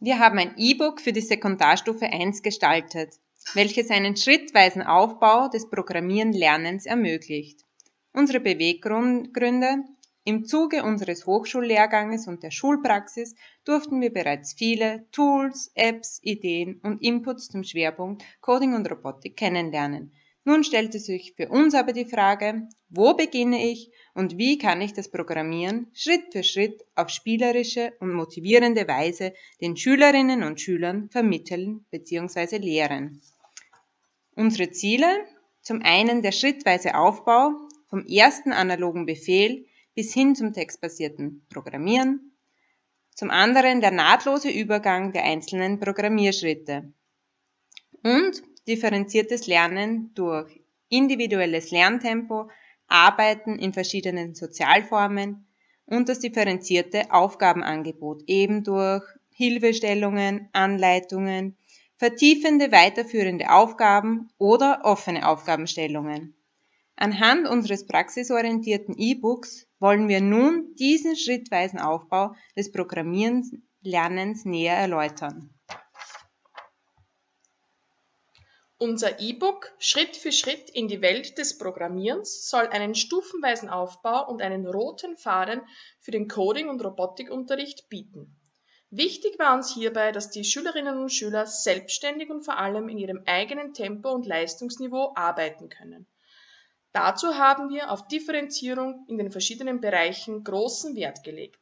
wir haben ein E-Book für die Sekundarstufe 1 gestaltet, welches einen schrittweisen Aufbau des Programmieren-Lernens ermöglicht. Unsere Beweggründe im Zuge unseres Hochschullehrganges und der Schulpraxis durften wir bereits viele Tools, Apps, Ideen und Inputs zum Schwerpunkt Coding und Robotik kennenlernen. Nun stellte sich für uns aber die Frage, wo beginne ich und wie kann ich das Programmieren Schritt für Schritt auf spielerische und motivierende Weise den Schülerinnen und Schülern vermitteln bzw. lehren. Unsere Ziele? Zum einen der schrittweise Aufbau vom ersten analogen Befehl bis hin zum textbasierten Programmieren, zum anderen der nahtlose Übergang der einzelnen Programmierschritte und differenziertes Lernen durch individuelles Lerntempo, Arbeiten in verschiedenen Sozialformen und das differenzierte Aufgabenangebot eben durch Hilfestellungen, Anleitungen, vertiefende weiterführende Aufgaben oder offene Aufgabenstellungen. Anhand unseres praxisorientierten E-Books wollen wir nun diesen schrittweisen Aufbau des Programmierens näher erläutern. Unser E-Book Schritt für Schritt in die Welt des Programmierens soll einen stufenweisen Aufbau und einen roten Faden für den Coding- und Robotikunterricht bieten. Wichtig war uns hierbei, dass die Schülerinnen und Schüler selbstständig und vor allem in ihrem eigenen Tempo und Leistungsniveau arbeiten können. Dazu haben wir auf Differenzierung in den verschiedenen Bereichen großen Wert gelegt.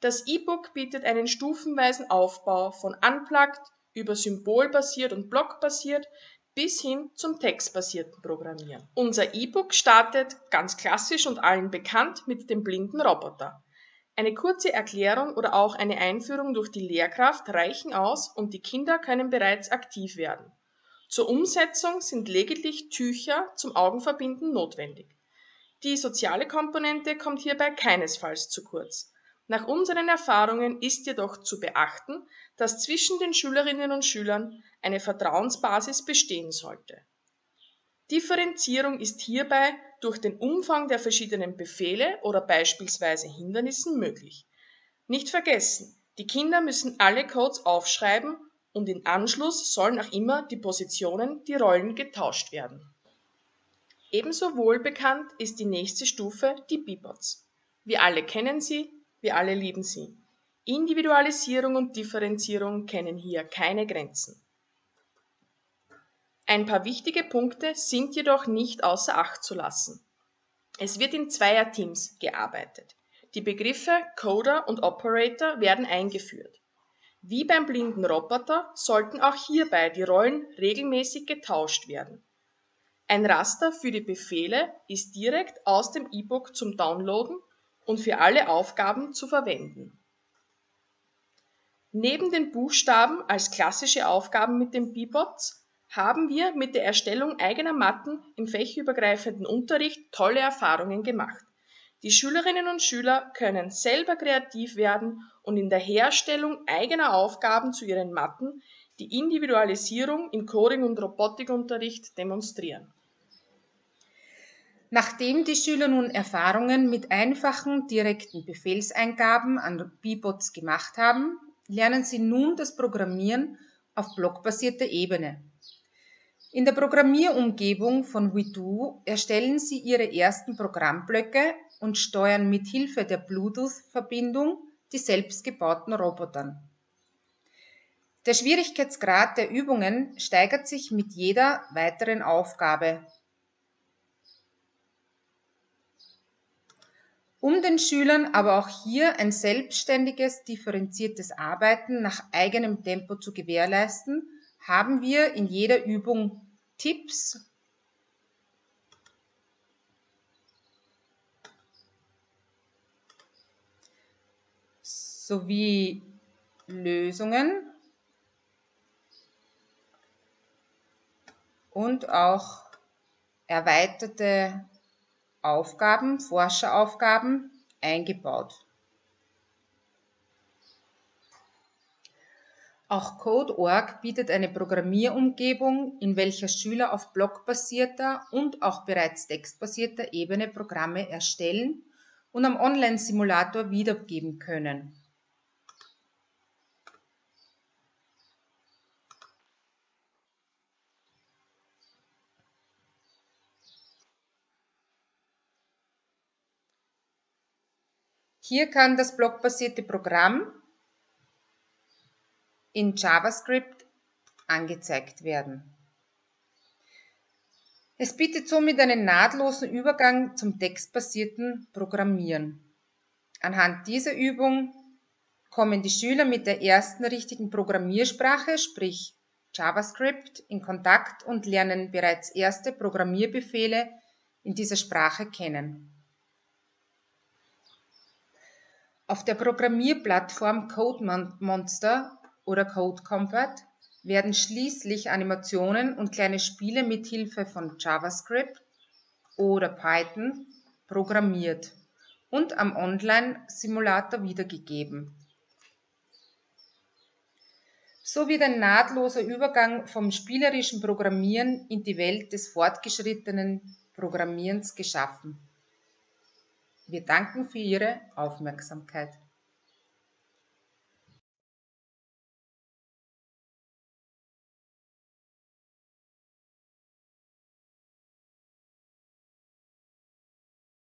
Das E-Book bietet einen stufenweisen Aufbau von Unplugged über symbolbasiert und blockbasiert bis hin zum textbasierten Programmieren. Unser E-Book startet ganz klassisch und allen bekannt mit dem blinden Roboter. Eine kurze Erklärung oder auch eine Einführung durch die Lehrkraft reichen aus und die Kinder können bereits aktiv werden. Zur Umsetzung sind lediglich Tücher zum Augenverbinden notwendig. Die soziale Komponente kommt hierbei keinesfalls zu kurz. Nach unseren Erfahrungen ist jedoch zu beachten, dass zwischen den Schülerinnen und Schülern eine Vertrauensbasis bestehen sollte. Differenzierung ist hierbei durch den Umfang der verschiedenen Befehle oder beispielsweise Hindernissen möglich. Nicht vergessen, die Kinder müssen alle Codes aufschreiben und im Anschluss sollen auch immer die Positionen, die Rollen getauscht werden. Ebenso wohlbekannt ist die nächste Stufe, die Bibots. Wir alle kennen sie, wir alle lieben sie. Individualisierung und Differenzierung kennen hier keine Grenzen. Ein paar wichtige Punkte sind jedoch nicht außer Acht zu lassen. Es wird in Zweierteams gearbeitet. Die Begriffe Coder und Operator werden eingeführt. Wie beim blinden Roboter sollten auch hierbei die Rollen regelmäßig getauscht werden. Ein Raster für die Befehle ist direkt aus dem E-Book zum Downloaden und für alle Aufgaben zu verwenden. Neben den Buchstaben als klassische Aufgaben mit den Bebots haben wir mit der Erstellung eigener Matten im fächerübergreifenden Unterricht tolle Erfahrungen gemacht. Die Schülerinnen und Schüler können selber kreativ werden und in der Herstellung eigener Aufgaben zu ihren Matten die Individualisierung im Coding- und Robotikunterricht demonstrieren. Nachdem die Schüler nun Erfahrungen mit einfachen, direkten Befehlseingaben an B-Bots gemacht haben, lernen sie nun das Programmieren auf blockbasierter Ebene. In der Programmierumgebung von WeDo erstellen Sie Ihre ersten Programmblöcke und steuern mit Hilfe der Bluetooth-Verbindung die selbstgebauten Robotern. Der Schwierigkeitsgrad der Übungen steigert sich mit jeder weiteren Aufgabe. Um den Schülern aber auch hier ein selbstständiges, differenziertes Arbeiten nach eigenem Tempo zu gewährleisten, haben wir in jeder Übung Tipps. Sowie Lösungen. Und auch erweiterte Aufgaben, Forscheraufgaben eingebaut. Auch Code.org bietet eine Programmierumgebung, in welcher Schüler auf blockbasierter und auch bereits textbasierter Ebene Programme erstellen und am Online-Simulator wiedergeben können. Hier kann das blockbasierte Programm in JavaScript angezeigt werden. Es bietet somit einen nahtlosen Übergang zum textbasierten Programmieren. Anhand dieser Übung kommen die Schüler mit der ersten richtigen Programmiersprache, sprich JavaScript, in Kontakt und lernen bereits erste Programmierbefehle in dieser Sprache kennen. Auf der Programmierplattform CodeMonster oder CodeCompat werden schließlich Animationen und kleine Spiele mit Hilfe von JavaScript oder Python programmiert und am Online-Simulator wiedergegeben. So wird ein nahtloser Übergang vom spielerischen Programmieren in die Welt des fortgeschrittenen Programmierens geschaffen. Wir danken für Ihre Aufmerksamkeit.